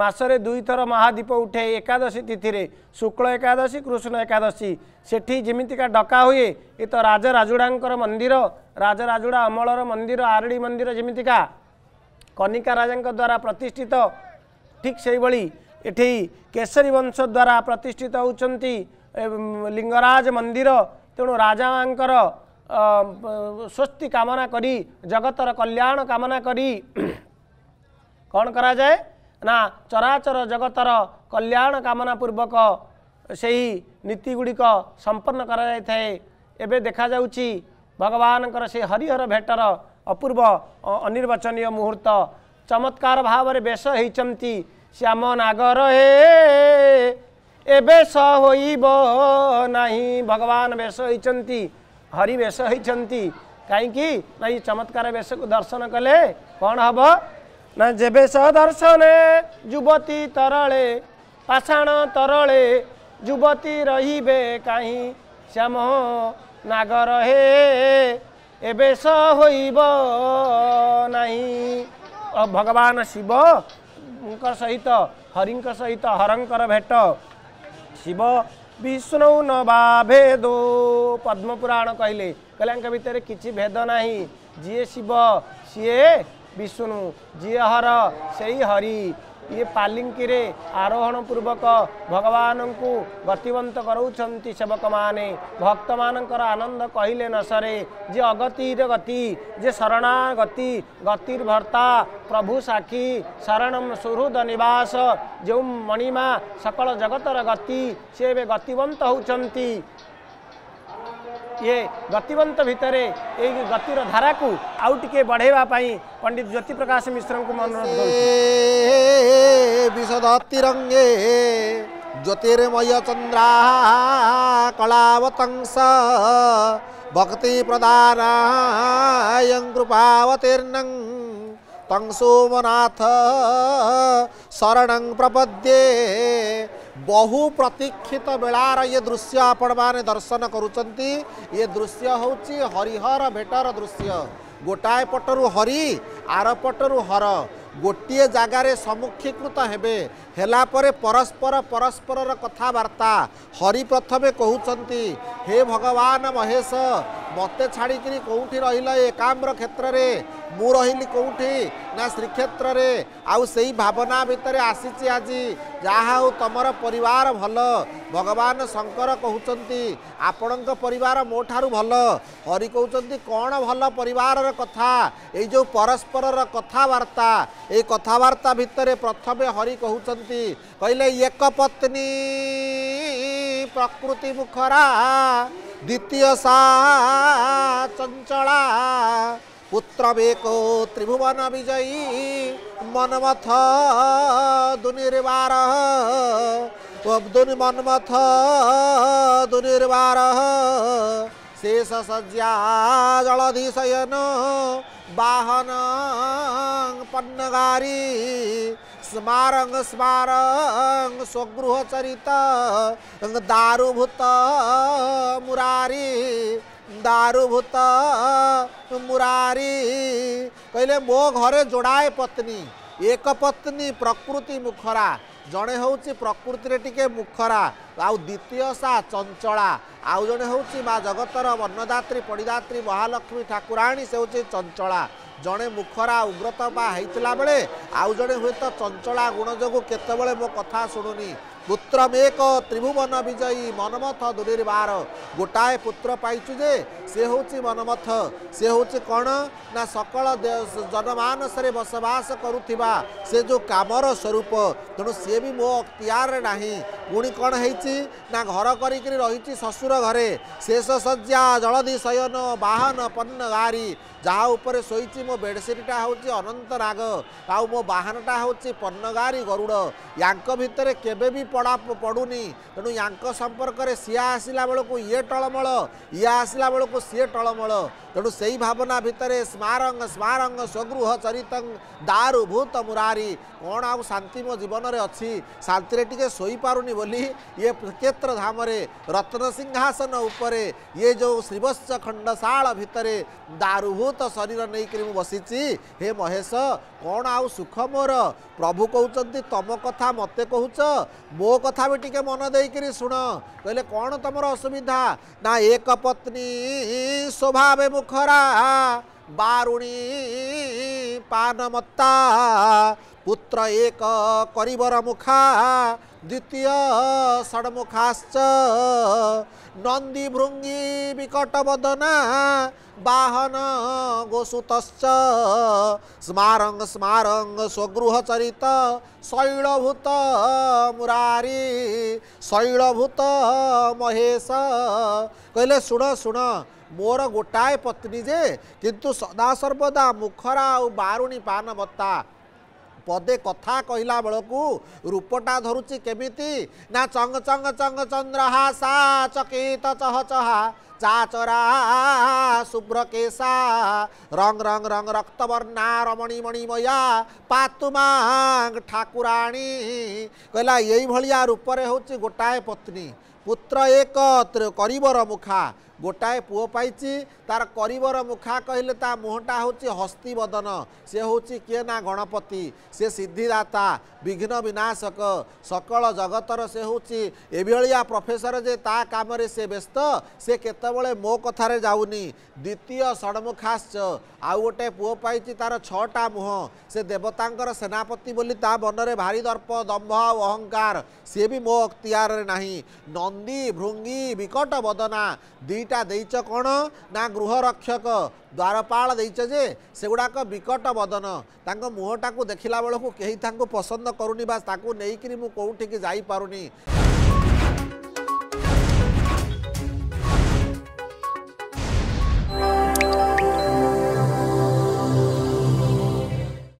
ମାସରେ ଦୁଇଥର ମହାଦୀପ ଉଠେ ଏକାଦଶୀ ତିଥିରେ ଶୁକ୍ଳ ଏକାଦଶୀ କୃଷ୍ଣ ଏକାଦଶୀ ସେଠି ଯେମିତିକା ଡକା ହୁଏ ଏ ତ ରାଜରାଜୁଡ଼ାଙ୍କର ମନ୍ଦିର ରାଜରାଜୁଡ଼ା ଅମଳର ମନ୍ଦିର ଆରଡ଼ି ମନ୍ଦିର ଯେମିତିକା କନିକା ରାଜାଙ୍କ ଦ୍ୱାରା ପ୍ରତିଷ୍ଠିତ ଠିକ୍ ସେଇଭଳି ଏଠି କେଶରୀ ବଂଶ ଦ୍ୱାରା ପ୍ରତିଷ୍ଠିତ ହେଉଛନ୍ତି ଲିଙ୍ଗରାଜ ମନ୍ଦିର ତେଣୁ ରାଜାଙ୍କର ସ୍ୱସ୍ତି କାମନା କରି ଜଗତର କଲ୍ୟାଣ କାମନା କରି କ'ଣ କରାଯାଏ? ନା ଚରାଚର ଜଗତର କଲ୍ୟାଣ କାମନା ପୂର୍ବକ ସେହି ନୀତି ଗୁଡ଼ିକ ସମ୍ପନ୍ନ କରାଯାଇଥାଏ ଏବେ ଦେଖାଯାଉଛି ଭଗବାନଙ୍କର ସେ ହରିହର ଭେଟର ଅପୂର୍ବ ଅ- ଅନିର୍ବାଚନୀୟ ମୁହୂର୍ତ୍ତ ଚମତ୍କାର ଭାବରେ ବେଶ ହେଇଛନ୍ତି ଶ୍ୟାମ ନାଗର ହେ ଏବେ ସ ହୋଇବ ନାହିଁ ଭଗବାନ ବେଶ ହେଇଛନ୍ତି ହରି ବେଶ ହେଇଛନ୍ତି କାହିଁକି ନା ଏଇ ଚମତ୍କାର ବେଶକୁ ଦର୍ଶନ କଲେ କ'ଣ ହବ ନା ଯେବେ ସ ଦର୍ଶନେ ଯୁବତୀ ତରଳେ ପାଷାଣ ତରଳେ ଯୁବତୀ ରହିବେ କାହିଁ ଶ୍ୟାମ ନାଗର ହେ ଏବେ ସ ହୋଇବ ନାହିଁ ଅ ଭଗବାନ ଶିବଙ୍କ ସହିତ ହରିଙ୍କ ସହିତ ହରଙ୍କର ଭେଟ ଶିବ ବିଷ୍ଣୁ ନବା ଭେଦୋ ପଦ୍ମପୁରାଣ କହିଲେ କହିଲେ ଆଙ୍କ ଭିତରେ କିଛି ଭେଦ ନାହିଁ। ଯିଏ ଶିବ ସିଏ विष्णु जी हर से हरि ये पालिङ्कीले आरोहण पूर्वक भगवानको गतिवन्त गराउँछ सेवक मे भक्त मानकर आनंद कहले न सरे जे अगतिर गति जे शरणागति गतिर्भर्ता प्रभु साखी शरण सुहृद निवास जो मणिमा सकल जगतर गति से गतिवंत हो ये गतिवंत भितरे ये गतिर धारा को आउ टे वापाई पंडित ज्योति प्रकाश मिश्र को अनुरोध ज्योतिरे ज्योतिर्मय चंद्रा कलावतंस भक्ति प्रदानाय कृपावतीर्ण तंसोमनाथ शरण प्रपद्ये। ବହୁ ପ୍ରତୀକ୍ଷିତ ବେଳାର ଇଏ ଦୃଶ୍ୟ ଆପଣମାନେ ଦର୍ଶନ କରୁଛନ୍ତି ଇଏ ଦୃଶ୍ୟ ହେଉଛି ହରିହର ଭେଟର ଦୃଶ୍ୟ ଗୋଟାଏ ପଟରୁ ହରି ଆର ପଟରୁ ହର ଗୋଟିଏ ଜାଗାରେ ସମ୍ମୁଖୀକୃତ ହେବେ ହେଲା ପରେ ପରସ୍ପର ପରସ୍ପରର କଥାବାର୍ତ୍ତା ହରି ପ୍ରଥମେ କହୁଛନ୍ତି ହେ ଭଗବାନ ମହେଶ ମୋତେ ଛାଡ଼ିକିରି କେଉଁଠି ରହିଲ ଏ ଏକାମ୍ର କ୍ଷେତ୍ରରେ ମୁଁ ରହିଲି କେଉଁଠି? ନା ଶ୍ରୀକ୍ଷେତ୍ରରେ। ଆଉ ସେଇ ଭାବନା ଭିତରେ ଆସିଛି ଆଜି। ଯାହା ହଉ ତମର ପରିବାର ଭଲ। ଭଗବାନ ଶଙ୍କର କହୁଛନ୍ତି ଆପଣଙ୍କ ପରିବାର ମୋ ଠାରୁ ଭଲ। ହରି କହୁଛନ୍ତି କ'ଣ ଭଲ ପରିବାରର କଥା? ଏଇ ଯେଉଁ ପରସ୍ପରର କଥାବାର୍ତ୍ତା। ଏଇ କଥାବାର୍ତ୍ତା ଭିତରେ ପ୍ରଥମେ ହରି କହୁଛନ୍ତି କହିଲେ ଏକ ପତ୍ନୀ ପ୍ରକୃତି ମୁଖରା ଦ୍ୱିତୀୟ ସା ଚଞ୍ଚଳା पुत्र त्रिभुवन विजयी मनमथ दुनिर्वार। दुनि मनमथ दुनिर्वार। शेष सज्या जलधिशयन वाहन पन्नगारी स्मारङ स्मारङ स्वगृहचरित दारुभूत मुरारी ଦାରୁଭୂତ ମୁରାରୀ କହିଲେ ମୋ ଘରେ ଯୋଡ଼ାଏ ପତ୍ନୀ ଏକ ପତ୍ନୀ ପ୍ରକୃତି ମୁଖରା ଜଣେ ହେଉଛି ପ୍ରକୃତିରେ ଟିକେ ମୁଖରା ଆଉ ଦ୍ୱିତୀୟ ସା ଚଞ୍ଚଳା ଆଉ ଜଣେ ହେଉଛି ମା ଜଗତର ବର୍ଣ୍ଣଦାତ୍ରୀ ପଡ଼ିଦାତ୍ରୀ ମହାଲକ୍ଷ୍ମୀ ଠାକୁରାଣୀ ସେ ହେଉଛି ଚଞ୍ଚଳା ଜଣେ ମୁଖରା ଉଗ୍ରତ ବା ହେଇଥିଲା ବେଳେ ଆଉ ଜଣେ ହୁଏତ ଚଞ୍ଚଳା ଗୁଣ ଯୋଗୁଁ କେତେବେଳେ ମୋ କଥା ଶୁଣୁନି ପୁତ୍ରମେକ ତ୍ରିଭୁବନ ବିଜୟୀ ମନମଥ ଦୁରିର୍ବାର ଗୋଟାଏ ପୁତ୍ର ପାଇଛୁ ଯେ ସେ ହେଉଛି ମନମଥ ସେ ହେଉଛି କ'ଣ ନା ସକଳ ଜନମାନସରେ ବସବାସ କରୁଥିବା। ସେ ଯେଉଁ କାମର ସ୍ୱରୂପ ତେଣୁ ସିଏ ବି ମୋ ଅକ୍ତିଆରରେ ନାହିଁ। ପୁଣି କ'ଣ ହେଇଛି? ନା ଘର କରିକିରି ରହିଛି ଶ୍ୱଶୁର ଘରେ। ଶେଷ ଶଯ୍ୟା ଜଳଧି ଶୟନ ବାହନ ପନ୍ନ ଗାରି ଯାହା ଉପରେ ଶୋଇଛି ମୋ ବେଡ଼ସିଟ୍ଟା ହେଉଛି ଅନନ୍ତ ନାଗ ଆଉ ମୋ ବାହନଟା ହେଉଛି ପନ୍ନଗାରି ଗରୁଡ଼। ୟାଙ୍କ ଭିତରେ କେବେ ବି ପଡ଼ା ପଡ଼ୁନି। ତେଣୁ ୟାଙ୍କ ସମ୍ପର୍କରେ ସିଏ ଆସିଲା ବେଳକୁ ଇଏ ଟଳମଳ ଇଏ ଆସିଲା ବେଳକୁ ସିଏ ଟଳମଳ। ତେଣୁ ସେଇ ଭାବନା ଭିତରେ ସ୍ମାରଙ୍ଗ ସ୍ମାରଙ୍ଗ ସ୍ୱଗୃହ ଚରିତଂ ଦାରୁ ଭୂତ ମୁରାରୀ। କ'ଣ ଆଉ ଶାନ୍ତି ମୋ ଜୀବନରେ ଅଛି? ଶାନ୍ତିରେ ଟିକେ ଶୋଇପାରୁନି ବୋଲି ଇଏ ଶ୍ରୀକ୍ଷେତ୍ର ଧାମରେ ରତ୍ନ ସିଂହାସନ ଉପରେ ଇଏ ଯେଉଁ ଶ୍ରୀବତ୍ସ ଖଣ୍ଡଶାଳ ଭିତରେ ଦାରୁଭୂତ ତ ଶରୀର ନେଇକରି ମୁଁ ବସିଛି ହେ ମହେଶ କ'ଣ ଆଉ ସୁଖ ମୋର? ପ୍ରଭୁ କହୁଛନ୍ତି ତମ କଥା ମୋତେ କହୁଛ ମୋ କଥା ବି ଟିକେ ମନ ଦେଇକିରି ଶୁଣ। କହିଲେ କ'ଣ ତମର ଅସୁବିଧା? ନା ଏକ ପତ୍ନୀ ସ୍ୱଭାବେ ମୁଖରା ବାରୁଣୀ ପାନମତ୍ତା ପୁତ୍ର ଏକ କରିବର ମୁଖା ଦ୍ୱିତୀୟ ଷଡ଼ମୁଖାଶ୍ଚ ନନ୍ଦୀ ଭୃଙ୍ଗୀ ବିକଟ ବଦନା ବାହନ ଗୋସୁତଶ୍ଚ ସ୍ମାରଙ୍ଗ ସ୍ମାରଙ୍ଗ ସ୍ୱଗୃହ ଚରିତ ଶୈଳଭୂତ ମୁରାରୀ ଶୈଳଭୂତ ମହେଶ କହିଲେ ଶୁଣ ଶୁଣ ମୋର ଗୋଟାଏ ପତ୍ନୀ ଯେ କିନ୍ତୁ ସଦାସର୍ବଦା ମୁଖରା ଆଉ ବାରୁଣୀ ପାନବତ୍ତା ପଦେ କଥା କହିଲା ବେଳକୁ ରୂପଟା ଧରୁଛି କେମିତି? ନା ଚଙ୍ଗ ଚଙ୍ଗ ଚଙ୍ଗ ଚନ୍ଦ୍ରହାସା ଚକିତ ଚହ ଚହା ଶୁଭ୍ର କେଶା ରଙ୍ଗ ରଙ୍ଗ ରଙ୍ଗ ରକ୍ତବର୍ଣ୍ଣା ରମଣୀ ମଣିମୟା ପାତୁମାଙ୍ଗ ଠାକୁରାଣୀ। କହିଲା ଏଇଭଳିଆ ରୂପରେ ହେଉଛି ଗୋଟାଏ ପତ୍ନୀ। ପୁତ୍ର ଏକ କରିବର ମୁଖା ଗୋଟାଏ ପୁଅ ପାଇଛି ତାର କରିବର ମୁଖା କହିଲେ ତା ମୁହଁଟା ହେଉଛି ହସ୍ତି ବଦନ ସେ ହେଉଛି କିଏ ନା ଗଣପତି? ସେ ସିଦ୍ଧିଦାତା ବିଘ୍ନ ବିନାଶକ। ସକଳ ଜଗତର ସେ ହେଉଛି। ଏଭଳିଆ ପ୍ରଫେସର ଯେ ତା କାମରେ ସେ ବ୍ୟସ୍ତ ସେ କେତେବେଳେ ମୋ କଥାରେ ଯାଉନି। ଦ୍ୱିତୀୟ ଷଡ଼ମୁଖାଶ୍ଚ। ଆଉ ଗୋଟେ ପୁଅ ପାଇଛି ତାର ଛଅଟା ମୁହଁ। ସେ ଦେବତାଙ୍କର ସେନାପତି ବୋଲି ତା ମନରେ ଭାରି ଦର୍ପ ଦମ୍ଭ ଆଉ ଅହଙ୍କାର। ସିଏ ବି ମୋ ଅକ୍ତିଆରରେ ନାହିଁ। ନନ୍ଦୀ ଭୃଙ୍ଗୀ ବିକଟ ବଦନା। ଦୁଇଟା ଦେଇଛ କ'ଣ? ନା ଗୃହ ରକ୍ଷକ ଦ୍ୱାରପାଳ ଦେଇଛ ଯେ ସେଗୁଡ଼ାକ ବିକଟ ବଦନ। ତାଙ୍କ ମୁହଁଟାକୁ ଦେଖିଲା ବେଳକୁ କେହି ତାଙ୍କୁ ପସନ୍ଦ କରୁନି ବା ତାକୁ ନେଇକିରି ମୁଁ କେଉଁଠିକି ଯାଇପାରୁନି।